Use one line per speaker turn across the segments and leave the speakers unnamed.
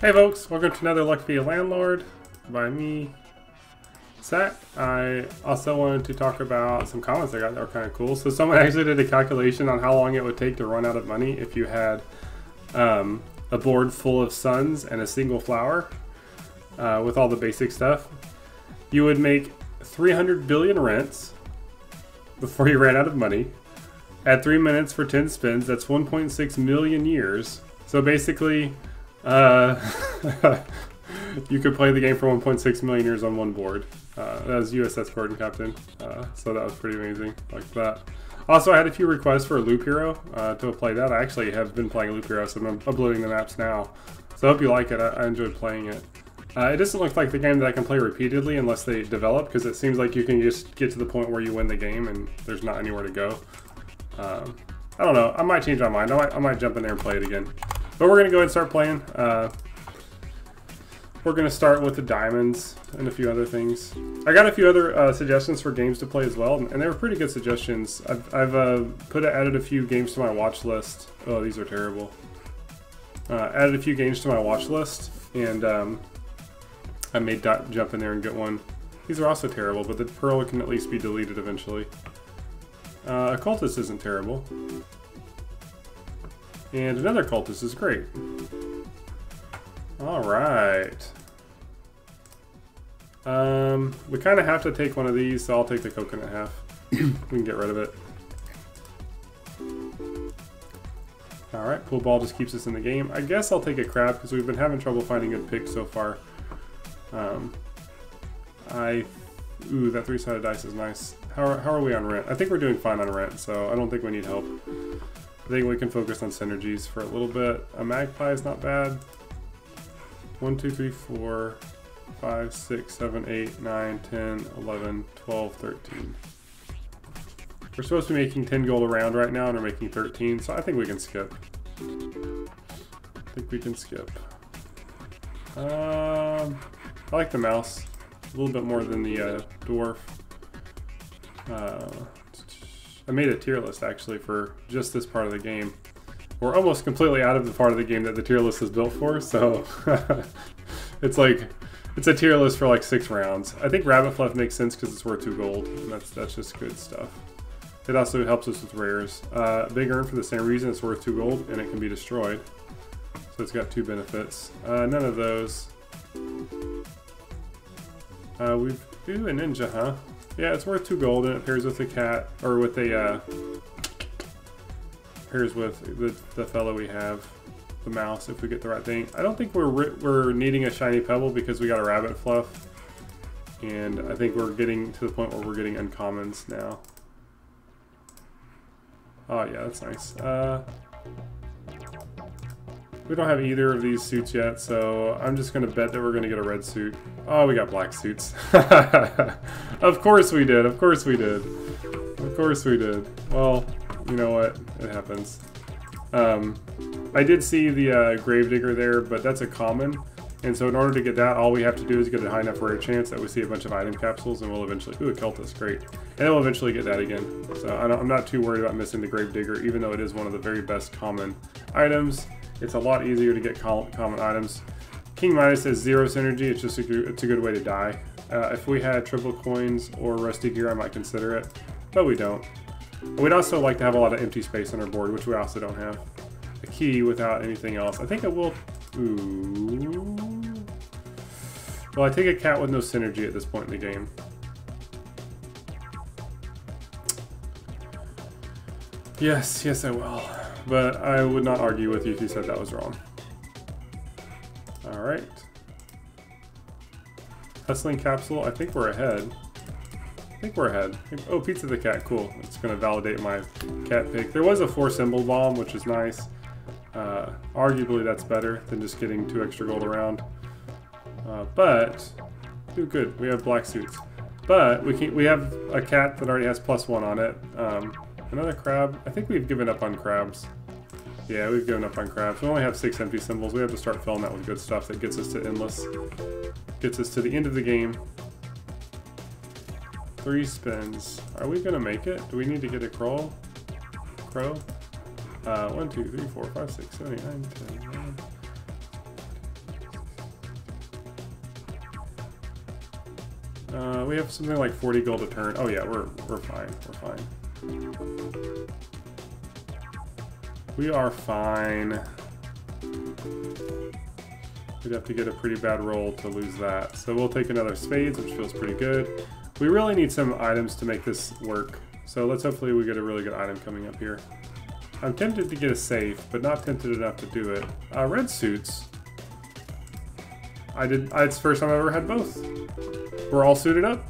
Hey folks, welcome to another Luck Be A Landlord by me, Zack. I also wanted to talk about some comments I got that were kind of cool. So someone actually did a calculation on how long it would take to run out of money if you had um, a board full of suns and a single flower uh, with all the basic stuff. You would make 300 billion rents before you ran out of money. At 3 minutes for 10 spins, that's 1.6 million years. So basically, uh, you could play the game for 1.6 million years on one board. Uh, that was USS Gordon Captain, uh, so that was pretty amazing, like that. Also, I had a few requests for a Loop Hero uh, to play that. I actually have been playing Loop Hero, so I'm uploading the maps now. So I hope you like it. I, I enjoyed playing it. Uh, it doesn't look like the game that I can play repeatedly unless they develop, because it seems like you can just get to the point where you win the game and there's not anywhere to go. Um, I don't know. I might change my mind. I might, I might jump in there and play it again. But we're to go ahead and start playing. Uh, we're to start with the diamonds and a few other things. I got a few other uh, suggestions for games to play as well, and they were pretty good suggestions. I've, I've uh, put added a few games to my watch list. Oh, these are terrible. Uh, added a few games to my watch list, and um, I may dot jump in there and get one. These are also terrible, but the pearl can at least be deleted eventually. Uh, Occultist isn't terrible. And another cultist is great. Alright. Um, we kind of have to take one of these, so I'll take the coconut half. we can get rid of it. Alright, pool ball just keeps us in the game. I guess I'll take a crab, because we've been having trouble finding good picks so far. Um, I... Ooh, that three-sided dice is nice. How are, how are we on rent? I think we're doing fine on rent, so I don't think we need help. I think we can focus on synergies for a little bit. A magpie is not bad. 1, 2, 3, 4, 5, 6, 7, 8, 9, 10, 11, 12, 13. We're supposed to be making 10 gold around right now, and we're making 13, so I think we can skip. I think we can skip. Um, I like the mouse a little bit more than the uh, dwarf. Uh, I made a tier list actually for just this part of the game. We're almost completely out of the part of the game that the tier list is built for, so it's like it's a tier list for like six rounds. I think Rabbit Fluff makes sense because it's worth two gold, and that's that's just good stuff. It also helps us with rares. Uh, Big Urn for the same reason, it's worth two gold, and it can be destroyed. So it's got two benefits. Uh, none of those. Uh, we've ooh a ninja, huh? Yeah, it's worth two gold and it pairs with a cat, or with a, uh, pairs with the, the fellow we have, the mouse, if we get the right thing. I don't think we're, we're needing a shiny pebble because we got a rabbit fluff. And I think we're getting to the point where we're getting uncommons now. Oh yeah, that's nice. Uh, we don't have either of these suits yet, so I'm just going to bet that we're going to get a red suit. Oh, we got black suits. of course we did. Of course we did. Of course we did. Well, you know what? It happens. Um, I did see the uh, Gravedigger there, but that's a common. And so in order to get that, all we have to do is get a high enough rare chance that we see a bunch of item capsules and we'll eventually... Ooh, a Cultist, great. And we'll eventually get that again. So I'm not too worried about missing the Gravedigger, even though it is one of the very best common items. It's a lot easier to get common items. King Midas has zero synergy, it's just a, it's a good way to die. Uh, if we had triple coins or rusty gear, I might consider it, but we don't. We'd also like to have a lot of empty space on our board, which we also don't have. A key without anything else. I think it will... Ooh. Well, I take a cat with no synergy at this point in the game. Yes, yes I will but I would not argue with you if you said that was wrong. Alright. Hustling capsule, I think we're ahead. I think we're ahead. Oh, Pizza the Cat, cool. It's going to validate my cat pick. There was a four symbol bomb, which is nice. Uh, arguably that's better than just getting two extra gold around. Uh, but, do good. We have black suits. But we can we have a cat that already has plus one on it. Um, Another crab. I think we've given up on crabs. Yeah, we've given up on crabs. We only have six empty symbols. We have to start filling that with good stuff that gets us to endless. Gets us to the end of the game. Three spins. Are we gonna make it? Do we need to get a crawl? Crow? Uh, one, two, three, four, five, six, seven, eight, nine, ten, eleven. Uh, we have something like 40 gold a turn. Oh yeah, we're, we're fine, we're fine. We are fine. We'd have to get a pretty bad roll to lose that. So we'll take another spades, which feels pretty good. We really need some items to make this work. So let's hopefully we get a really good item coming up here. I'm tempted to get a safe, but not tempted enough to do it. Uh, red suits. I did. It's the first time I've ever had both. We're all suited up.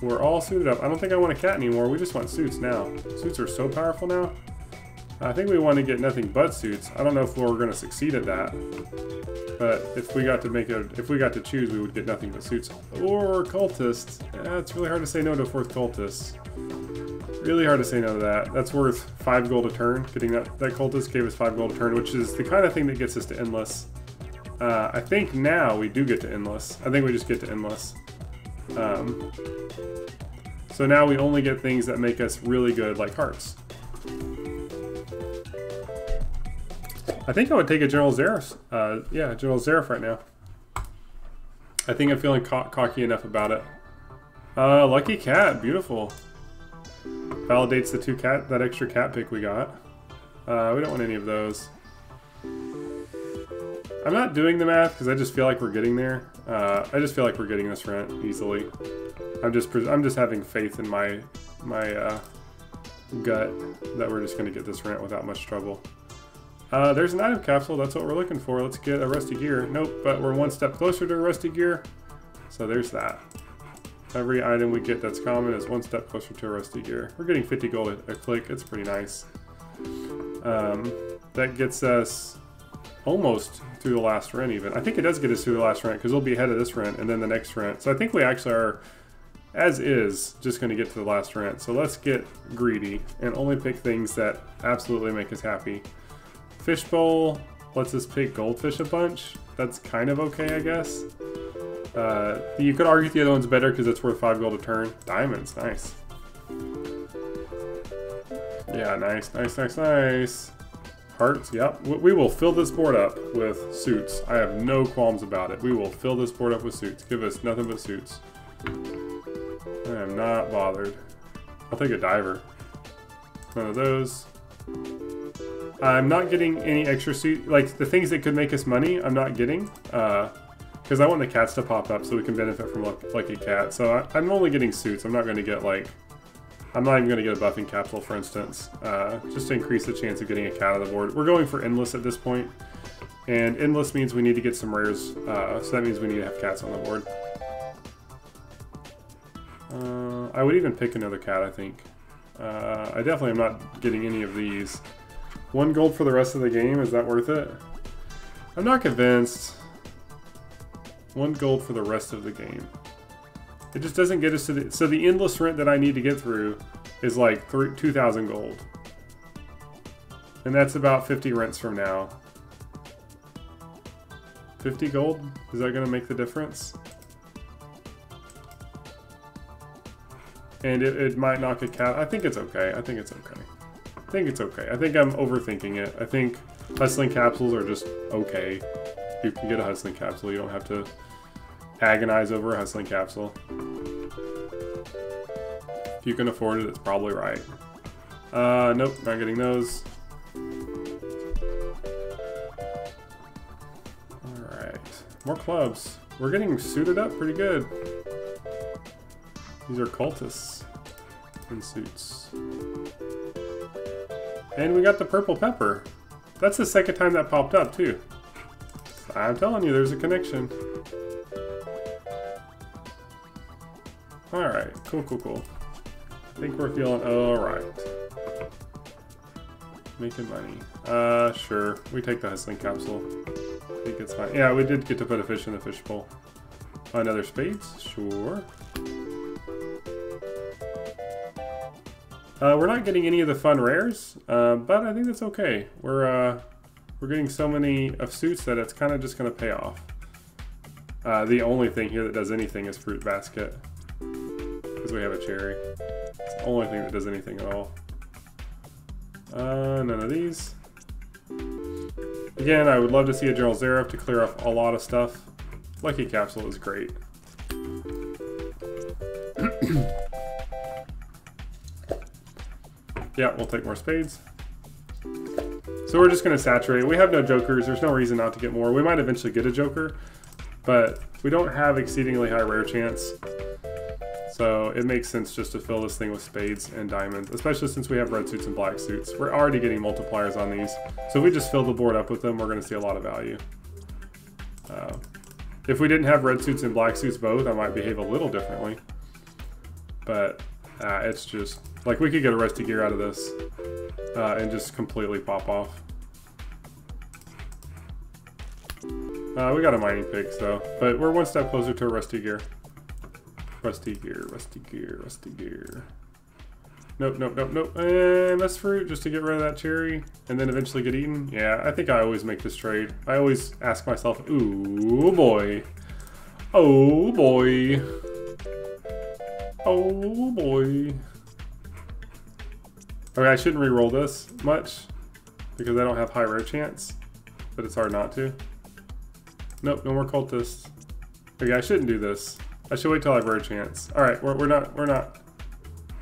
We're all suited up. I don't think I want a cat anymore. We just want suits now. Suits are so powerful now. I think we want to get nothing but suits. I don't know if we're going to succeed at that. But if we got to make a, if we got to choose, we would get nothing but suits. Or cultists. Yeah, it's really hard to say no to fourth cultist. Really hard to say no to that. That's worth five gold a turn. Getting that, that cultist gave us five gold a turn, which is the kind of thing that gets us to endless. Uh, I think now we do get to endless. I think we just get to endless. Um, so now we only get things that make us really good, like hearts. I think I would take a General Zaroff. Uh, yeah, General Zaroff right now. I think I'm feeling co cocky enough about it. Uh, Lucky Cat, beautiful. Validates the two cat, that extra cat pick we got. Uh, we don't want any of those. I'm not doing the math because I just feel like we're getting there. Uh, I just feel like we're getting this rent easily. I'm just I'm just having faith in my my uh, gut that we're just going to get this rent without much trouble. Uh, there's an item capsule. That's what we're looking for. Let's get a rusty gear. Nope, but we're one step closer to a rusty gear. So there's that. Every item we get that's common is one step closer to a rusty gear. We're getting 50 gold a, a click. It's pretty nice. Um, that gets us almost through the last rent even. I think it does get us through the last rent because we'll be ahead of this rent and then the next rent. So I think we actually are, as is, just going to get to the last rent. So let's get greedy and only pick things that absolutely make us happy. Fishbowl lets us pick goldfish a bunch. That's kind of okay, I guess. Uh, you could argue the other one's better because it's worth 5 gold a turn. Diamonds, nice. Yeah, nice, nice, nice, nice. Hearts, yep. We will fill this board up with suits. I have no qualms about it. We will fill this board up with suits. Give us nothing but suits. I am not bothered. I'll take a diver. None of those. I'm not getting any extra suit. Like, the things that could make us money, I'm not getting. Because uh, I want the cats to pop up so we can benefit from Lucky Cat. So I, I'm only getting suits. I'm not going to get, like, I'm not even going to get a buffing capsule, for instance, uh, just to increase the chance of getting a cat on the board. We're going for endless at this point, and endless means we need to get some rares, uh, so that means we need to have cats on the board. Uh, I would even pick another cat, I think. Uh, I definitely am not getting any of these. One gold for the rest of the game, is that worth it? I'm not convinced. One gold for the rest of the game. It just doesn't get us to the... So the endless rent that I need to get through is like 2,000 gold. And that's about 50 rents from now. 50 gold? Is that going to make the difference? And it, it might knock a cat. I think it's okay. I think it's okay. I think it's okay. I think I'm overthinking it. I think hustling capsules are just okay. You can get a hustling capsule. You don't have to agonize over a hustling capsule. If you can afford it, it's probably right. Uh, nope, not getting those. Alright. More clubs. We're getting suited up pretty good. These are cultists in suits. And we got the purple pepper. That's the second time that popped up, too. I'm telling you, there's a connection. Alright, cool, cool, cool. I think we're feeling alright. Making money. Uh, sure. We take the hustling capsule. I think it's fine. Yeah, we did get to put a fish in the fishbowl. Another spades? Sure. Uh, we're not getting any of the fun rares, uh, but I think that's okay. We're, uh, we're getting so many of suits that it's kind of just going to pay off. Uh, the only thing here that does anything is Fruit Basket because we have a cherry. It's the only thing that does anything at all. Uh, none of these. Again, I would love to see a General Zaroff to clear up a lot of stuff. Lucky Capsule is great. yeah, we'll take more spades. So we're just going to saturate. We have no jokers. There's no reason not to get more. We might eventually get a joker, but we don't have exceedingly high rare chance. So it makes sense just to fill this thing with spades and diamonds, especially since we have red suits and black suits. We're already getting multipliers on these. So if we just fill the board up with them, we're going to see a lot of value. Uh, if we didn't have red suits and black suits both, I might behave a little differently. But uh, it's just, like we could get a rusty gear out of this uh, and just completely pop off. Uh, we got a mining pick, so, but we're one step closer to a rusty gear. Rusty gear, rusty gear, rusty gear. Nope, nope, nope, nope. And that's fruit just to get rid of that cherry and then eventually get eaten. Yeah, I think I always make this trade. I always ask myself, ooh boy. Oh boy. Oh boy. Okay, I shouldn't re-roll this much because I don't have high rare chance, but it's hard not to. Nope, no more cultists. Okay, I shouldn't do this. I should wait till I have rare chance. Alright, we're, we're not, we're not.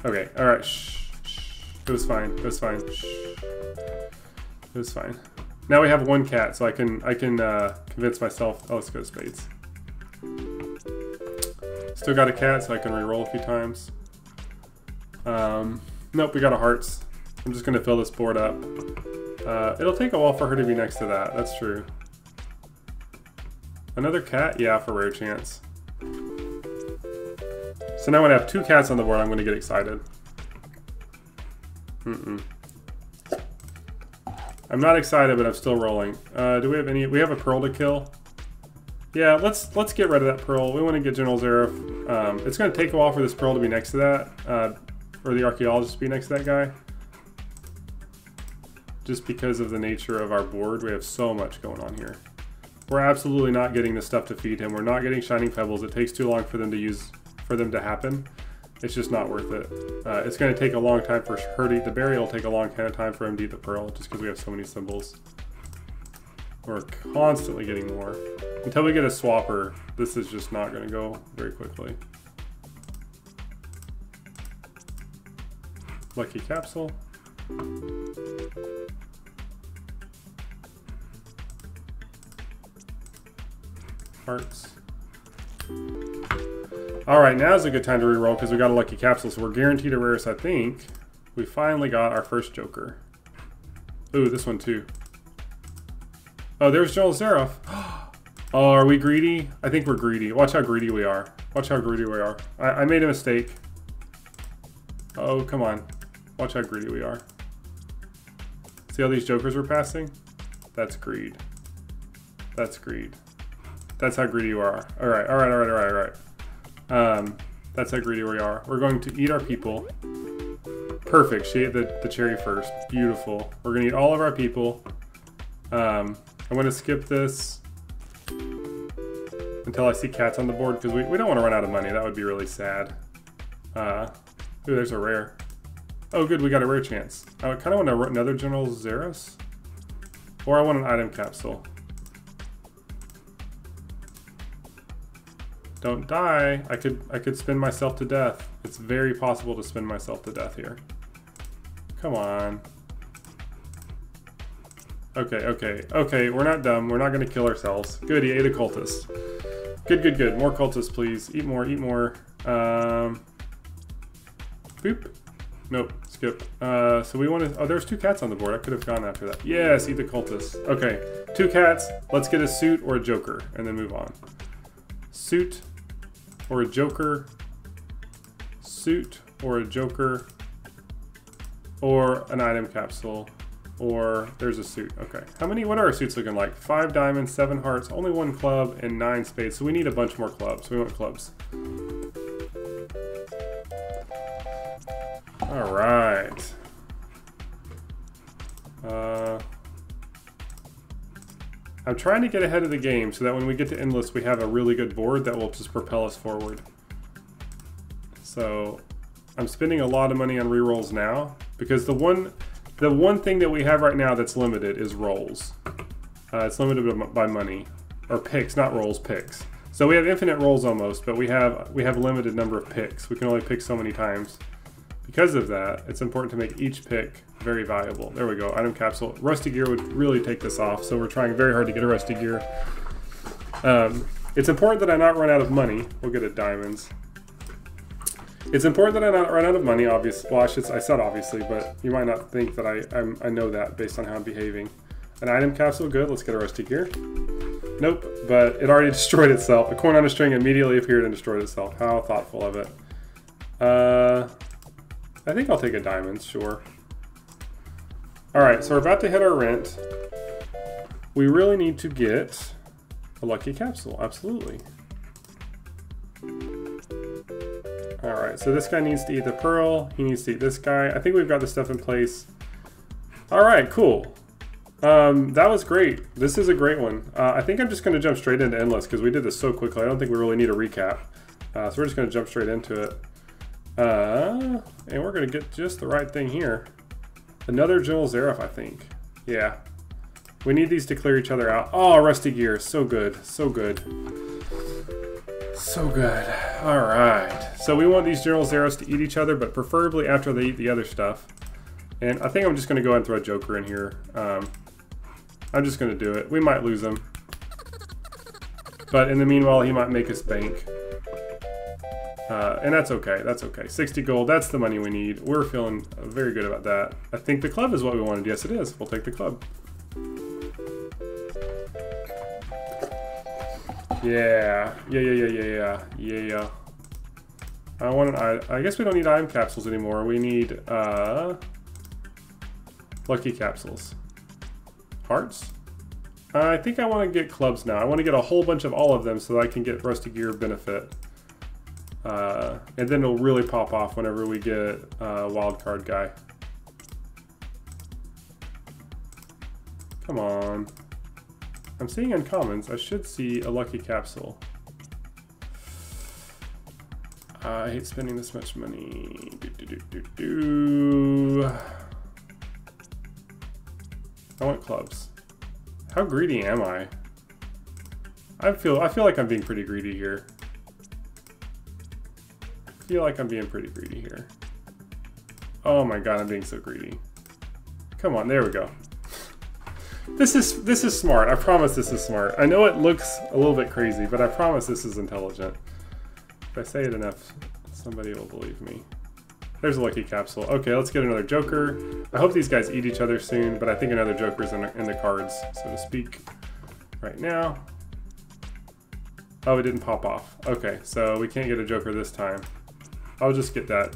Okay, alright, shh, shh. It was fine, it was fine, shh. It was fine. Now we have one cat, so I can, I can uh, convince myself, oh, let's go spades. Still got a cat, so I can re-roll a few times. Um, nope, we got a hearts. I'm just gonna fill this board up. Uh, it'll take a while for her to be next to that, that's true. Another cat? Yeah, for rare chance. So now when I have two cats on the board, I'm going to get excited. Mm-mm. I'm not excited, but I'm still rolling. Uh, do we have any? We have a pearl to kill. Yeah, let's let's get rid of that pearl. We want to get General Zaroff. Um, it's going to take a while for this pearl to be next to that, uh, or the archaeologist to be next to that guy. Just because of the nature of our board, we have so much going on here. We're absolutely not getting the stuff to feed him. We're not getting Shining Pebbles. It takes too long for them to use for them to happen. It's just not worth it. Uh, it's going to take a long time for her to eat the berry. It'll take a long time for him to eat the pearl, just because we have so many symbols. We're constantly getting more. Until we get a swapper, this is just not going to go very quickly. Lucky capsule. Hearts. Alright, now's a good time to reroll because we got a lucky capsule, so we're guaranteed a rarest, I think. We finally got our first Joker. Ooh, this one too. Oh, there's Joel Zaroff. Oh, are we greedy? I think we're greedy. Watch how greedy we are. Watch how greedy we are. I, I made a mistake. Oh, come on. Watch how greedy we are. See how these jokers were passing? That's greed. That's greed. That's how greedy you are. Alright, alright, alright, alright, alright. Um, that's how greedy we are. We're going to eat our people. Perfect. She ate the, the cherry first. Beautiful. We're going to eat all of our people. Um, I'm going to skip this until I see cats on the board because we, we don't want to run out of money. That would be really sad. Uh, ooh, there's a rare. Oh, good. We got a rare chance. I kind of want another General Zaroffs. Or I want an item capsule. Don't die. I could I could spin myself to death. It's very possible to spin myself to death here. Come on. Okay, okay, okay, we're not dumb. We're not gonna kill ourselves. Good, he ate a cultist. Good, good, good. More cultists, please. Eat more, eat more. Um, boop. Nope, skip. Uh, so we want to... Oh, there's two cats on the board. I could have gone after that. Yes, eat the cultist. Okay, two cats. Let's get a suit or a joker, and then move on. Suit or a Joker suit or a Joker or an item capsule or there's a suit. Okay. How many, what are our suits looking like? Five diamonds, seven hearts, only one club, and nine spades. So we need a bunch more clubs. We want clubs. All right. Uh, I'm trying to get ahead of the game so that when we get to Endless, we have a really good board that will just propel us forward. So I'm spending a lot of money on rerolls now because the one the one thing that we have right now that's limited is rolls. Uh, it's limited by money or picks, not rolls, picks. So we have infinite rolls almost, but we have we have a limited number of picks. We can only pick so many times. Because of that, it's important to make each pick very valuable. There we go, item capsule. Rusty gear would really take this off, so we're trying very hard to get a rusty gear. Um, it's important that I not run out of money. We'll get it diamonds. It's important that I not run out of money, obviously. Well, I, should, I said obviously, but you might not think that I, I'm, I know that based on how I'm behaving. An item capsule, good. Let's get a rusty gear. Nope, but it already destroyed itself. A coin on a string immediately appeared and destroyed itself. How thoughtful of it. Uh, I think I'll take a diamond, sure. Alright, so we're about to hit our rent. We really need to get a lucky capsule, absolutely. Alright, so this guy needs to eat the pearl. He needs to eat this guy. I think we've got the stuff in place. Alright, cool. Um, that was great. This is a great one. Uh, I think I'm just going to jump straight into Endless because we did this so quickly. I don't think we really need a recap. Uh, so we're just going to jump straight into it. Uh, and we're going to get just the right thing here. Another General Zaroff, I think. Yeah. We need these to clear each other out. Oh, Rusty Gear. So good. So good. So good. Alright. So we want these General Zaroffs to eat each other, but preferably after they eat the other stuff. And I think I'm just going to go ahead and throw a Joker in here. Um, I'm just going to do it. We might lose him. But in the meanwhile, he might make us bank. Uh, and that's okay, that's okay. 60 gold, that's the money we need. We're feeling very good about that. I think the club is what we wanted. Yes, it is. We'll take the club. Yeah, yeah, yeah, yeah, yeah, yeah, yeah. I want an, I, I guess we don't need item capsules anymore. We need, uh, lucky capsules. Hearts? Uh, I think I want to get clubs now. I want to get a whole bunch of all of them so that I can get Rusty Gear benefit. Uh, and then it'll really pop off whenever we get uh, wild card guy. Come on. I'm seeing uncommons. I should see a lucky capsule. I hate spending this much money. Do, do, do, I want clubs. How greedy am I? I feel I feel like I'm being pretty greedy here I feel like I'm being pretty greedy here. Oh my god, I'm being so greedy. Come on, there we go. This is this is smart. I promise this is smart. I know it looks a little bit crazy, but I promise this is intelligent. If I say it enough, somebody will believe me. There's a lucky capsule. Okay, let's get another Joker. I hope these guys eat each other soon, but I think another Joker's in, in the cards, so to speak, right now. Oh, it didn't pop off. Okay, so we can't get a Joker this time. I'll just get that.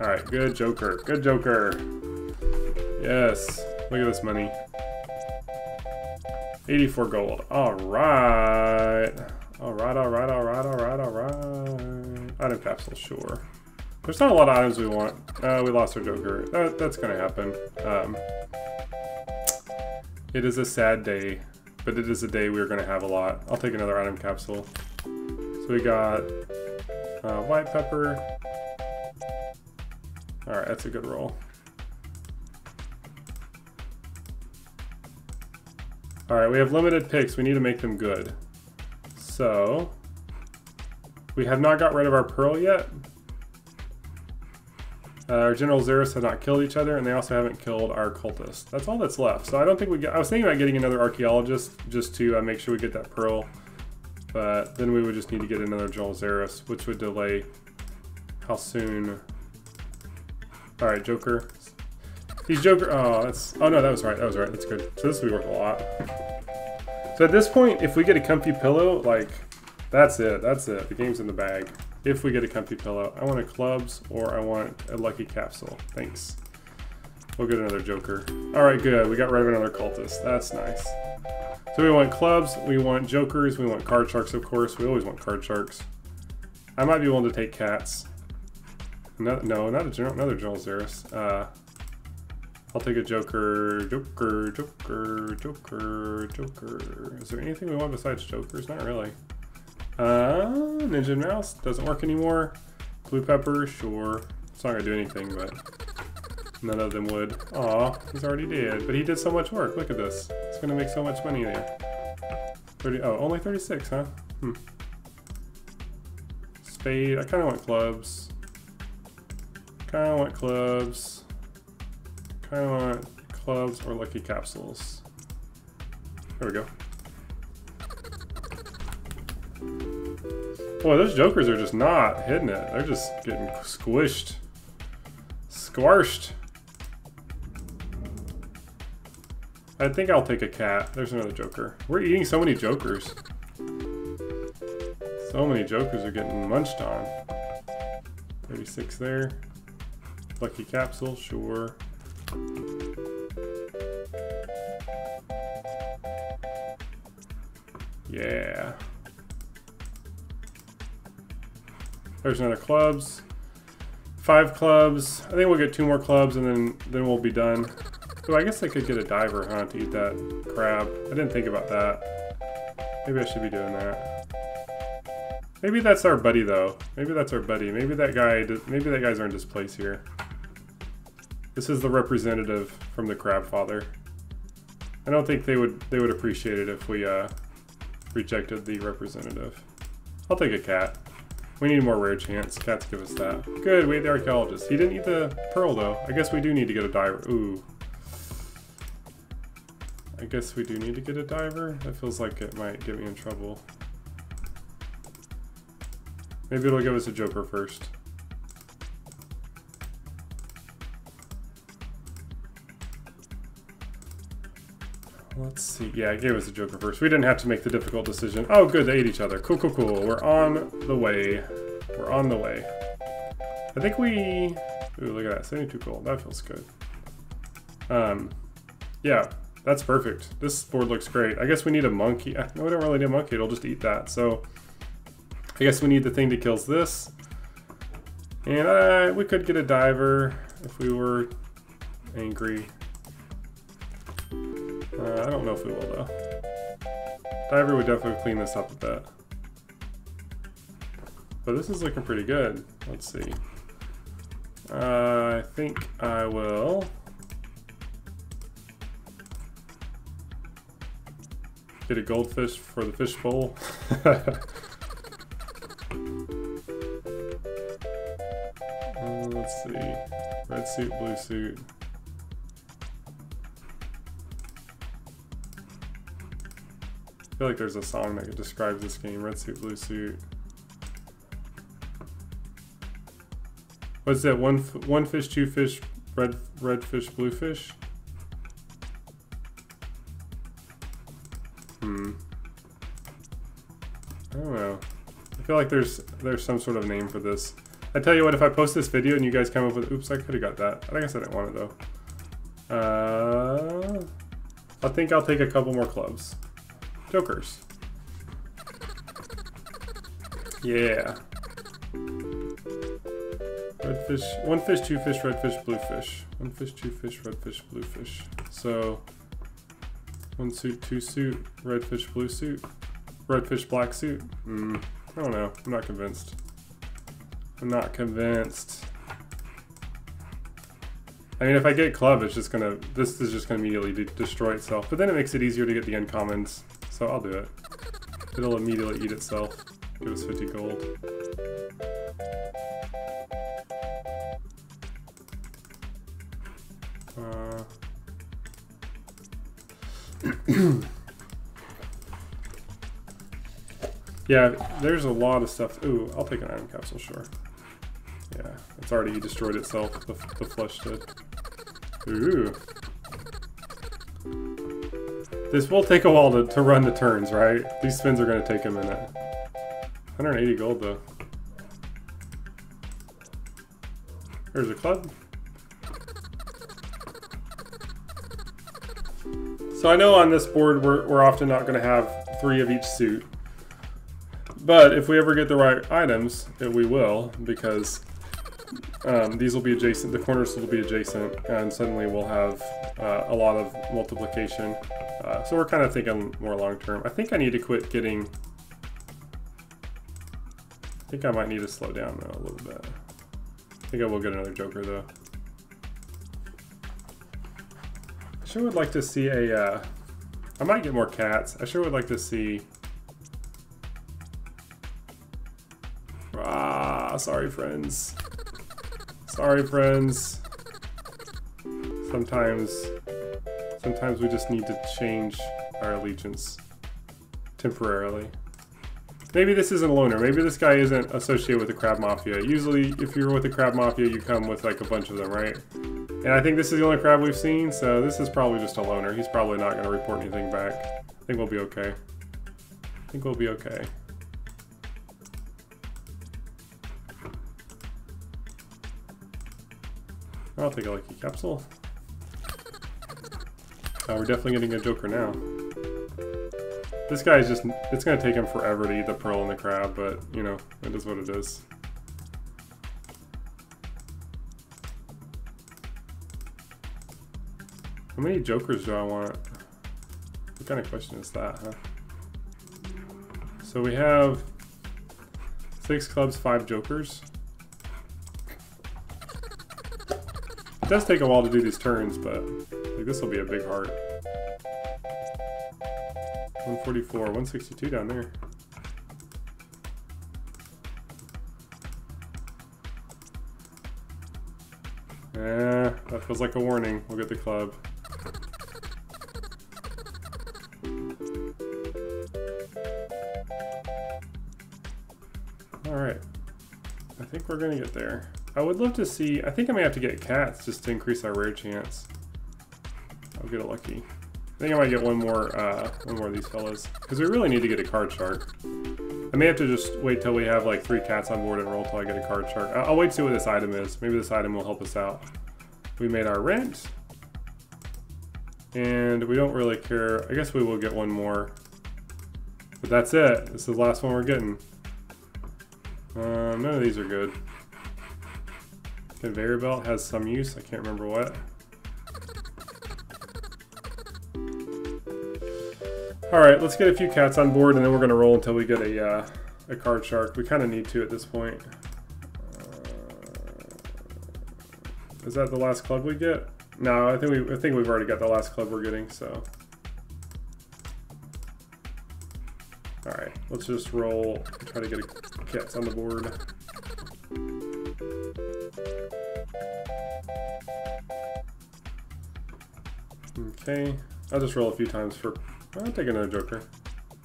Alright, good Joker. Good Joker. Yes. Look at this money. 84 gold. Alright. Alright, alright, alright, alright, alright. Item capsule, sure. There's not a lot of items we want. Uh, we lost our Joker. That, that's gonna happen. Um, it is a sad day, but it is a day we're gonna have a lot. I'll take another item capsule. So we got uh, white pepper. Alright, that's a good roll. Alright, we have limited picks. We need to make them good. So, we have not got rid of our pearl yet. Uh, our General Zaroffs have not killed each other, and they also haven't killed our cultist. That's all that's left. So I don't think we get... I was thinking about getting another archaeologist just to uh, make sure we get that pearl. But then we would just need to get another General Zaroffs, which would delay how soon... Alright, Joker. These Joker... Oh, that's... Oh, no, that was right. That was right. That's good. So this will be worth a lot. So at this point, if we get a comfy pillow, like, that's it. That's it. The game's in the bag. If we get a comfy pillow. I want a clubs or I want a lucky capsule. Thanks. We'll get another Joker. Alright, good. We got rid of another cultist. That's nice. So we want clubs, we want jokers, we want card sharks, of course. We always want card sharks. I might be willing to take cats. No, no not a general, another General Zaroffs. Uh, I'll take a Joker, Joker, Joker, Joker, Joker. Is there anything we want besides Jokers? Not really. Uh, Ninja Mouse doesn't work anymore. Blue Pepper, sure. It's not gonna do anything, but None of them would. Aw, he's already dead. But he did so much work. Look at this. He's gonna make so much money there. 30, oh, only 36, huh? Hmm. Spade, I kind of want clubs. Kind of want clubs. Kind of want clubs or lucky capsules. There we go. Boy, those jokers are just not hitting it. They're just getting squished. Squashed. I think I'll take a cat. There's another joker. We're eating so many jokers. So many jokers are getting munched on. 36 there. Lucky capsule, sure. Yeah. There's another clubs. Five clubs. I think we'll get two more clubs and then then we'll be done. Oh, I guess I could get a diver, huh, to eat that crab. I didn't think about that. Maybe I should be doing that. Maybe that's our buddy, though. Maybe that's our buddy. Maybe that guy. Maybe that guy's earned his place here. This is the representative from the Crab Father. I don't think they would they would appreciate it if we uh, rejected the representative. I'll take a cat. We need more rare chance. Cats give us that. Good, we had the archaeologist. He didn't eat the pearl though. I guess we do need to get a diver. Ooh. I guess we do need to get a diver. That feels like it might get me in trouble. Maybe it'll give us a joker first. Let's see. Yeah, it gave us a joker first. We didn't have to make the difficult decision. Oh, good. They ate each other. Cool, cool, cool. We're on the way. We're on the way. I think we... Ooh, look at that. 72 gold. That feels good. Um, yeah, that's perfect. This board looks great. I guess we need a monkey. No, we don't really need a monkey. It'll just eat that. So I guess we need the thing that kills this. And uh, we could get a diver if we were angry. Uh, I don't know if we will though. Diver would definitely clean this up a bit. But this is looking pretty good. Let's see. Uh, I think I will... Get a goldfish for the fish bowl. uh, let's see. Red suit, blue suit. Feel like there's a song that describes this game. Red suit, blue suit. What's that? One one fish, two fish, red red fish, blue fish. Hmm. I don't know. I feel like there's there's some sort of name for this. I tell you what, if I post this video and you guys come up with, oops, I could have got that. I guess I didn't want it though. Uh, I think I'll take a couple more clubs. Jokers. Yeah. Red fish, one fish, two fish, red fish, blue fish. One fish, two fish, red fish, blue fish. So, one suit, two suit, red fish, blue suit. Red fish, black suit. Hmm, I don't know. I'm not convinced. I'm not convinced. I mean, if I get club, it's just gonna, this is just gonna immediately de destroy itself. But then it makes it easier to get the uncommons. So I'll do it. It'll immediately eat itself. Give us 50 gold. Uh, yeah, there's a lot of stuff. Ooh, I'll take an item capsule, sure. Yeah, it's already destroyed itself, the, the flesh did. Ooh. This will take a while to, to run the turns, right? These spins are going to take a minute. 180 gold, though. There's a club. So I know on this board we're, we're often not going to have three of each suit. But if we ever get the right items, we will, because um, these will be adjacent, the corners will be adjacent, and suddenly we'll have uh, a lot of multiplication. Uh, so we're kind of thinking more long term. I think I need to quit getting... I think I might need to slow down though a little bit. I think I will get another Joker though. I sure would like to see a, uh, I might get more cats. I sure would like to see... Ah, sorry friends. Sorry friends. Sometimes, sometimes we just need to change our allegiance temporarily. Maybe this isn't a loner. Maybe this guy isn't associated with the Crab Mafia. Usually, if you're with the Crab Mafia, you come with like a bunch of them, right? And I think this is the only crab we've seen, so this is probably just a loner. He's probably not going to report anything back. I think we'll be okay. I think we'll be okay. I'll take a lucky capsule. We're definitely getting a Joker now. This guy is just, it's going to take him forever to eat the pearl and the crab, but, you know, it is what it is. How many jokers do I want? What kind of question is that, huh? So we have six clubs, five jokers. It does take a while to do these turns, but like, this will be a big heart. 144, 162 down there. Yeah, that feels like a warning. We'll get the club. Alright. I think we're gonna get there. I would love to see, I think I may have to get cats just to increase our rare chance. I'll get lucky. I think I might get one more, uh, one more of these fellas. Because we really need to get a card shark. I may have to just wait till we have like three cats on board and roll till I get a card shark. I'll wait to see what this item is. Maybe this item will help us out. We made our rent. And we don't really care. I guess we will get one more. But that's it. This is the last one we're getting. Um, none of these are good. Conveyor belt has some use. I can't remember what. Alright, let's get a few cats on board and then we're going to roll until we get a, uh, a card shark. We kind of need to at this point. Uh, is that the last club we get? No, I think we I think we've already got the last club we're getting, so. Alright, let's just roll try to get a cats on the board. Okay, I'll just roll a few times for I'll take another Joker.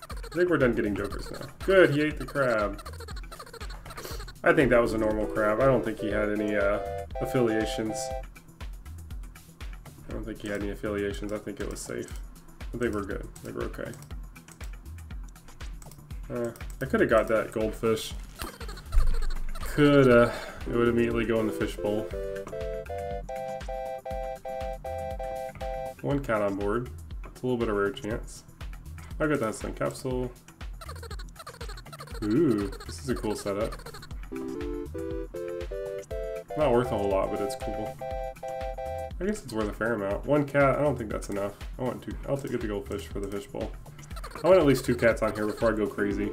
I think we're done getting Jokers now. Good, he ate the crab. I think that was a normal crab. I don't think he had any uh, affiliations. I don't think he had any affiliations. I think it was safe. I think we're good. I think we're okay. Uh, I could have got that goldfish. Coulda. It would immediately go in the fishbowl. One cat on board a little bit of rare chance. I'll get that sun capsule. Ooh, this is a cool setup. Not worth a whole lot, but it's cool. I guess it's worth a fair amount. One cat, I don't think that's enough. I want two. I'll get the goldfish for the fishbowl. I want at least two cats on here before I go crazy.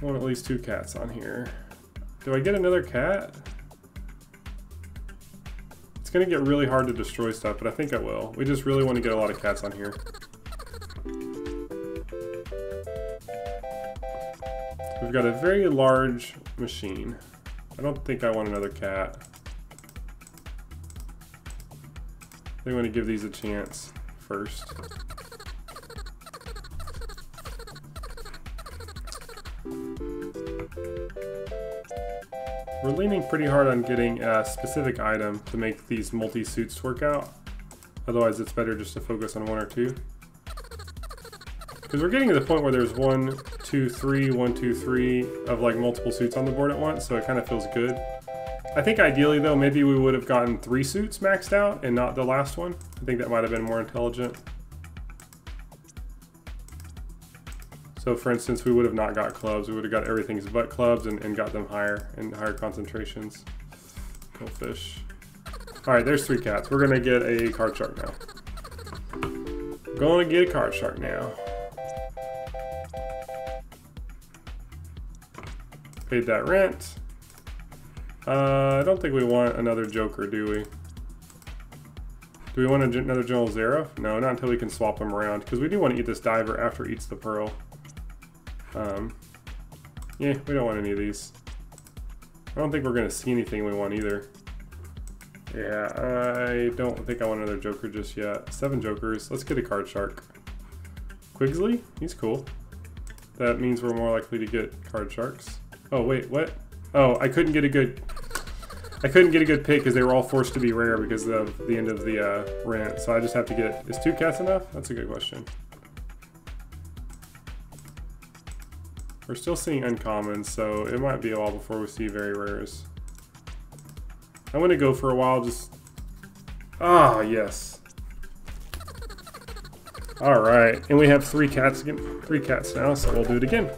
I want at least two cats on here. Do I get another cat? It's to get really hard to destroy stuff, but I think I will. We just really want to get a lot of cats on here. We've got a very large machine. I don't think I want another cat. I want to give these a chance first. We're leaning pretty hard on getting a specific item to make these multi-suits work out. Otherwise it's better just to focus on one or two. Because we're getting to the point where there's one, two, three, one, two, three of like multiple suits on the board at once, so it kind of feels good. I think ideally though, maybe we would have gotten three suits maxed out and not the last one. I think that might have been more intelligent. So for instance, we would have not got clubs. We would have got everything's but clubs and, and got them higher in higher concentrations. fish. All right, there's three cats. We're gonna get a card shark now. Going to get a card shark now. Paid that rent. Uh, I don't think we want another Joker, do we? Do we want another General Zaroff? No, not until we can swap them around, because we do want to eat this diver after it eats the pearl. Um, yeah, we don't want any of these. I don't think we're to see anything we want either. Yeah, I don't think I want another Joker just yet. Seven Jokers. Let's get a Card Shark. Quigsley? He's cool. That means we're more likely to get Card Sharks. Oh, wait, what? Oh, I couldn't get a good... I couldn't get a good pick because they were all forced to be rare because of the end of the uh, rant. So I just have to get... Is two cats enough? That's a good question. We're still seeing uncommons, so it might be a while before we see very rares. I'm gonna go for a while, just... Ah, yes. Alright, and we have three cats again, three cats now, so we'll do it again.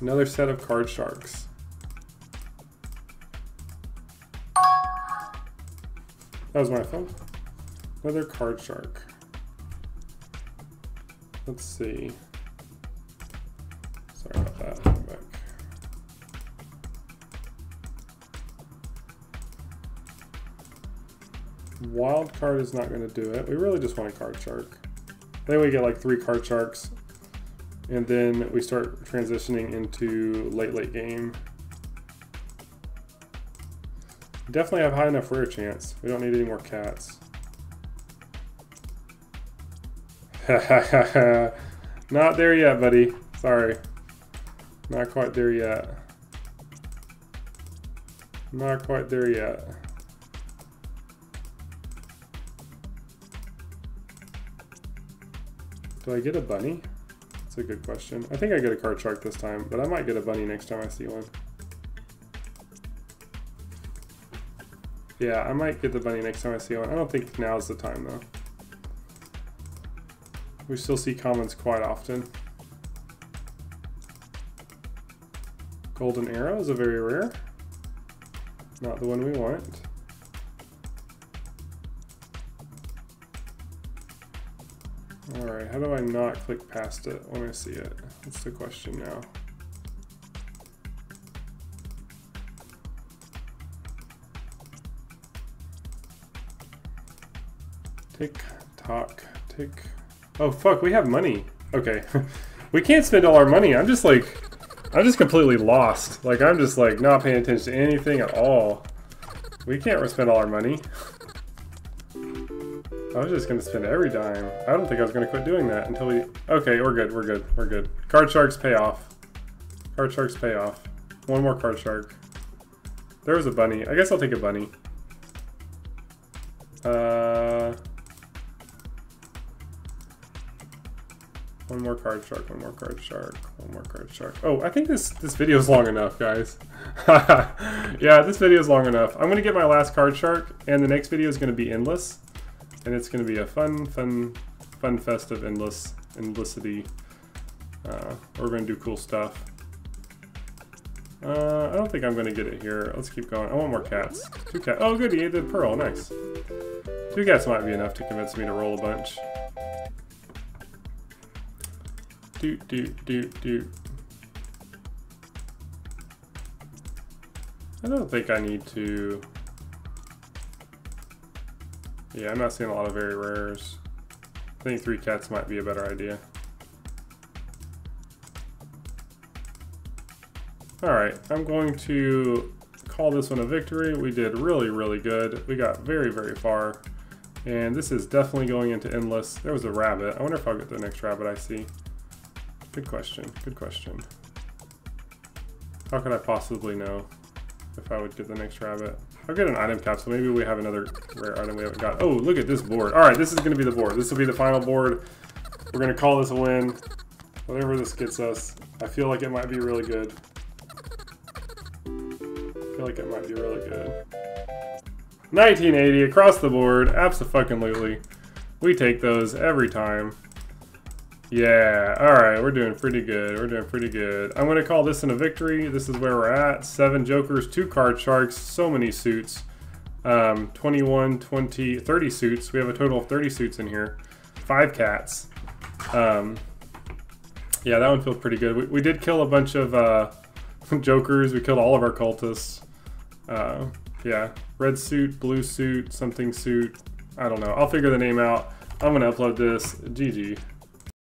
Another set of card sharks. That was my phone. Another card shark. Let's see. Sorry about that. Back. Wild card is not going to do it. We really just want a card shark. Then we get like three card sharks. And then we start transitioning into late, late game. Definitely have high enough rare chance. We don't need any more cats. Not there yet, buddy. Sorry. Not quite there yet. Not quite there yet. Do I get a bunny? That's a good question. I think I get a card shark this time, but I might get a bunny next time I see one. Yeah, I might get the bunny next time I see one. I don't think now's the time though. We still see commons quite often. Golden Arrow is a very rare. Not the one we want. Alright, how do I not click past it when I see it? That's the question now. Tick, tock, tick, Oh, fuck, we have money. Okay. we can't spend all our money. I'm just like, I'm just completely lost. Like, I'm just like not paying attention to anything at all. We can't spend all our money. I was just gonna spend every dime. I don't think I was gonna quit doing that until we... Okay, we're good, we're good, we're good. Card sharks pay off. Card sharks pay off. One more card shark. There was a bunny. I guess I'll take a bunny. Uh... One more card shark, one more card shark, one more card shark. Oh, I think this, this video is long enough, guys. yeah, this video is long enough. I'm going to get my last card shark, and the next video is going to be endless. And it's going to be a fun, fun, fun fest of endless, endlessity. Uh, we're going to do cool stuff. Uh, I don't think I'm going to get it here. Let's keep going. I want more cats. Two cats. Oh, good, he ate the pearl. Nice. Two cats might be enough to convince me to roll a bunch. Do, do, do, do. I don't think I need to... Yeah, I'm not seeing a lot of very rares. I think three cats might be a better idea. Alright, I'm going to call this one a victory. We did really, really good. We got very, very far. And this is definitely going into endless. There was a rabbit. I wonder if I'll get the next rabbit I see. Good question. Good question. How could I possibly know if I would get the next rabbit? I'll get an item capsule. Maybe we have another rare item we haven't got. Oh, look at this board. All right, this is going to be the board. This will be the final board. We're going to call this a win. Whatever this gets us, I feel like it might be really good. I feel like it might be really good. 1980 across the board. Absolutely. We take those every time. Yeah, alright, we're doing pretty good. We're doing pretty good. I'm going to call this in a victory. This is where we're at. Seven Jokers, two Card Sharks, so many suits. Um, 21, 20, 30 suits. We have a total of 30 suits in here. Five cats. Um, yeah, that one feels pretty good. We, we did kill a bunch of uh, Jokers. We killed all of our cultists. Uh, yeah, red suit, blue suit, something suit. I don't know. I'll figure the name out. I'm gonna upload this. GG.